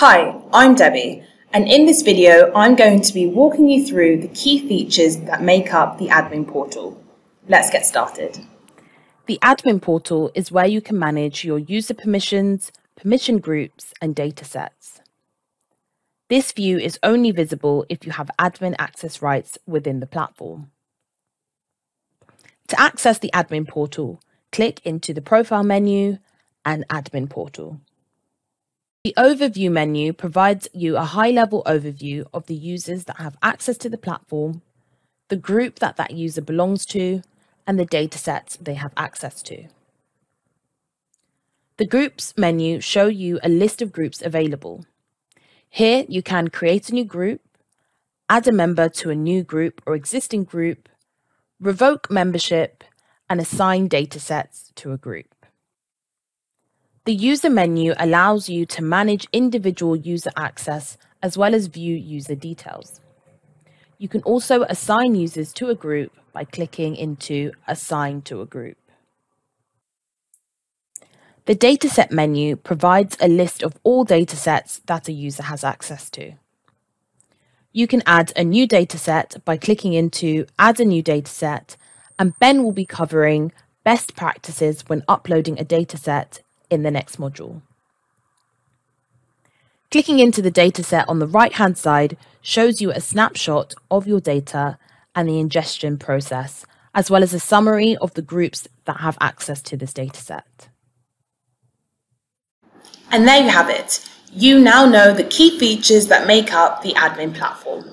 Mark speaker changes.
Speaker 1: Hi, I'm Debbie, and in this video, I'm going to be walking you through the key features that make up the admin portal. Let's get started.
Speaker 2: The admin portal is where you can manage your user permissions, permission groups, and datasets. This view is only visible if you have admin access rights within the platform. To access the admin portal, click into the Profile menu and Admin Portal. The Overview menu provides you a high-level overview of the users that have access to the platform, the group that that user belongs to, and the datasets they have access to. The Groups menu show you a list of groups available. Here you can create a new group, add a member to a new group or existing group, revoke membership, and assign datasets to a group. The user menu allows you to manage individual user access as well as view user details. You can also assign users to a group by clicking into Assign to a group. The Dataset menu provides a list of all datasets that a user has access to. You can add a new dataset by clicking into Add a new dataset, and Ben will be covering best practices when uploading a dataset in the next module. Clicking into the dataset on the right-hand side shows you a snapshot of your data and the ingestion process, as well as a summary of the groups that have access to this dataset.
Speaker 1: And there you have it. You now know the key features that make up the admin platform.